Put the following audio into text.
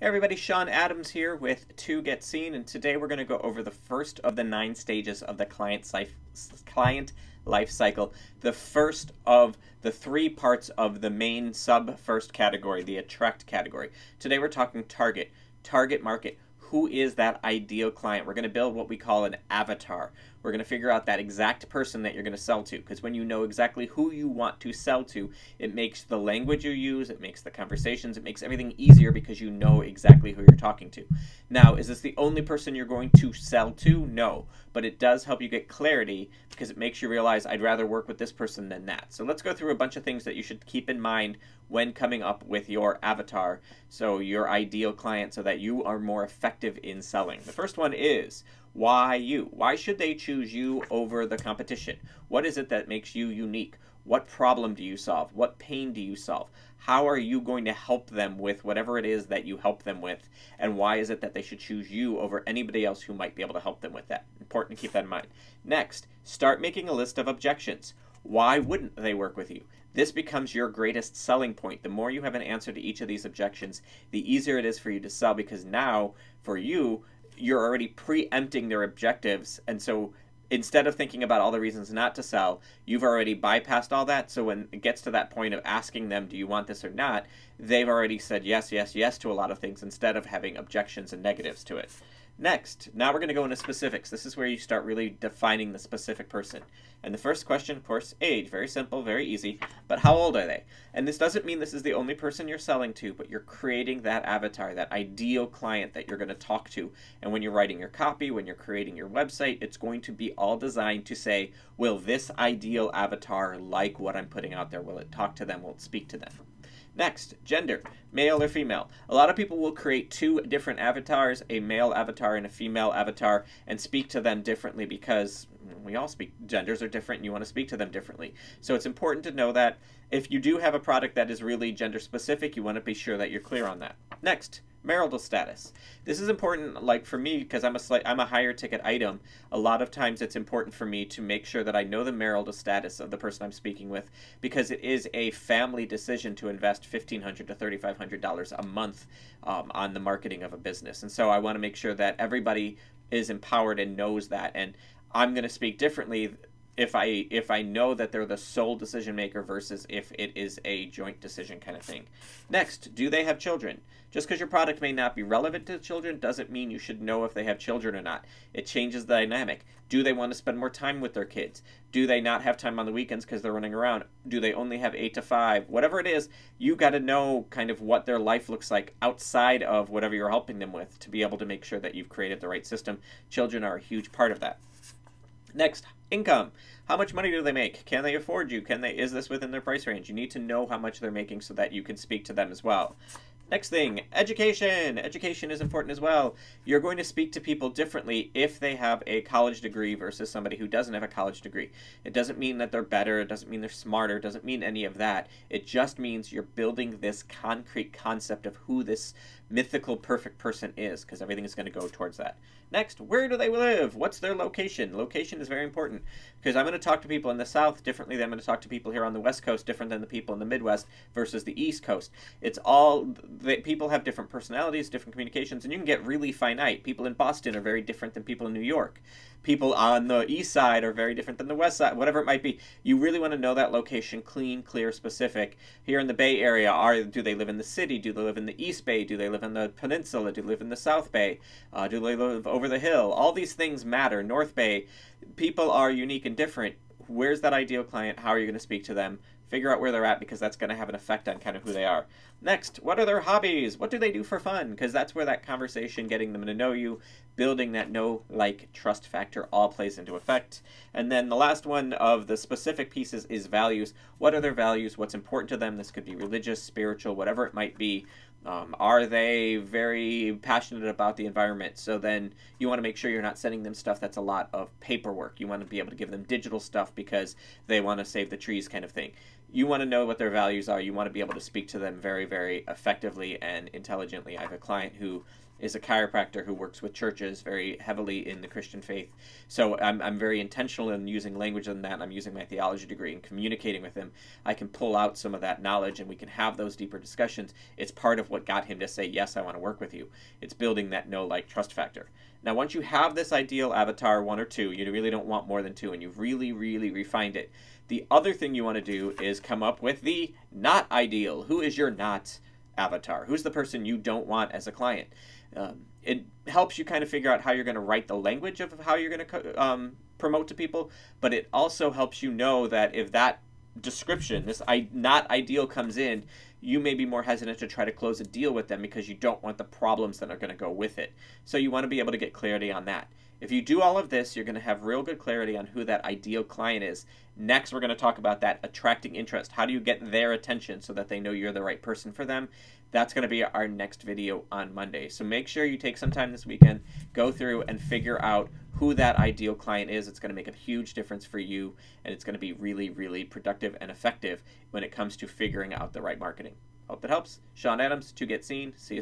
Hey everybody, Sean Adams here with To Get Seen, and today we're going to go over the first of the nine stages of the client life, client life cycle, the first of the three parts of the main sub first category, the attract category. Today we're talking target, target market. Who is that ideal client? We're going to build what we call an avatar. We're going to figure out that exact person that you're going to sell to because when you know exactly who you want to sell to, it makes the language you use, it makes the conversations, it makes everything easier because you know exactly who you're talking to. Now, is this the only person you're going to sell to? No, but it does help you get clarity because it makes you realize I'd rather work with this person than that. So let's go through a bunch of things that you should keep in mind when coming up with your avatar, so your ideal client, so that you are more effective in selling. The first one is why you? Why should they choose you over the competition? What is it that makes you unique? What problem do you solve? What pain do you solve? How are you going to help them with whatever it is that you help them with? And why is it that they should choose you over anybody else who might be able to help them with that? Important to keep that in mind. Next, start making a list of objections. Why wouldn't they work with you? This becomes your greatest selling point. The more you have an answer to each of these objections, the easier it is for you to sell because now, for you, you're already preempting their objectives. And so instead of thinking about all the reasons not to sell, you've already bypassed all that. So when it gets to that point of asking them, do you want this or not, they've already said yes, yes, yes to a lot of things instead of having objections and negatives to it. Next, now we're going to go into specifics. This is where you start really defining the specific person. And the first question, of course, age. Very simple, very easy. But how old are they? And this doesn't mean this is the only person you're selling to, but you're creating that avatar, that ideal client that you're going to talk to. And when you're writing your copy, when you're creating your website, it's going to be all designed to say, will this ideal avatar like what I'm putting out there? Will it talk to them? Will it speak to them? Next, gender, male or female. A lot of people will create two different avatars, a male avatar and a female avatar, and speak to them differently because we all speak, genders are different and you want to speak to them differently. So it's important to know that if you do have a product that is really gender specific, you want to be sure that you're clear on that. Next, marital status. This is important, like for me, because I'm a slight, I'm a higher ticket item. A lot of times, it's important for me to make sure that I know the marital status of the person I'm speaking with, because it is a family decision to invest fifteen hundred to thirty five hundred dollars a month um, on the marketing of a business, and so I want to make sure that everybody is empowered and knows that. And I'm going to speak differently if I if I know that they're the sole decision maker versus if it is a joint decision kind of thing. Next, do they have children? Just because your product may not be relevant to children doesn't mean you should know if they have children or not. It changes the dynamic. Do they want to spend more time with their kids? Do they not have time on the weekends because they're running around? Do they only have 8 to 5? Whatever it is, you got to know kind of what their life looks like outside of whatever you're helping them with to be able to make sure that you've created the right system. Children are a huge part of that. Next, income. How much money do they make? Can they afford you? Can they is this within their price range? You need to know how much they're making so that you can speak to them as well. Next thing, education. Education is important as well. You're going to speak to people differently if they have a college degree versus somebody who doesn't have a college degree. It doesn't mean that they're better, it doesn't mean they're smarter, it doesn't mean any of that. It just means you're building this concrete concept of who this mythical perfect person is because everything is going to go towards that. Next, where do they live? What's their location? Location is very important because I'm going to talk to people in the South differently than I'm going to talk to people here on the West Coast different than the people in the Midwest versus the East Coast. It's all that people have different personalities, different communications, and you can get really finite. People in Boston are very different than people in New York. People on the east side are very different than the west side, whatever it might be. You really want to know that location clean, clear, specific. Here in the Bay Area, are do they live in the city? Do they live in the East Bay? Do they live in the peninsula? Do they live in the South Bay? Uh, do they live over the hill? All these things matter. North Bay, people are unique and different. Where's that ideal client? How are you going to speak to them? figure out where they're at because that's going to have an effect on kind of who they are. Next, what are their hobbies? What do they do for fun? Because that's where that conversation, getting them to know you, building that know, like, trust factor all plays into effect. And then the last one of the specific pieces is values. What are their values? What's important to them? This could be religious, spiritual, whatever it might be. Um, are they very passionate about the environment? So then you want to make sure you're not sending them stuff that's a lot of paperwork. You want to be able to give them digital stuff because they want to save the trees, kind of thing. you want to know what their values are. You want to be able to speak to them very, very effectively and intelligently. I have a client who is a chiropractor who works with churches very heavily in the Christian faith. So I'm, I'm very intentional in using language in that. I'm using my theology degree and communicating with him. I can pull out some of that knowledge and we can have those deeper discussions. It's part of what got him to say, Yes, I want to work with you. It's building that know, like, trust factor. Now, once you have this ideal avatar, one or two, you really don't want more than two, and you've really, really refined it. The other thing you want to do is come up with the not ideal. Who is your not avatar? Who's the person you don't want as a client? Um, it helps you kind of figure out how you're going to write the language of how you're going to um, promote to people, but it also helps you know that if that description, this I, not ideal comes in, you may be more hesitant to try to close a deal with them because you don't want the problems that are going to go with it. So you want to be able to get clarity on that. If you do all of this, you're going to have real good clarity on who that ideal client is. Next, we're going to talk about that attracting interest. How do you get their attention so that they know you're the right person for them? That's going to be our next video on Monday. So make sure you take some time this weekend, go through and figure out who that ideal client is. It's going to make a huge difference for you, and it's going to be really, really productive and effective when it comes to figuring out the right marketing. Hope that helps. Sean Adams, to get seen. See you.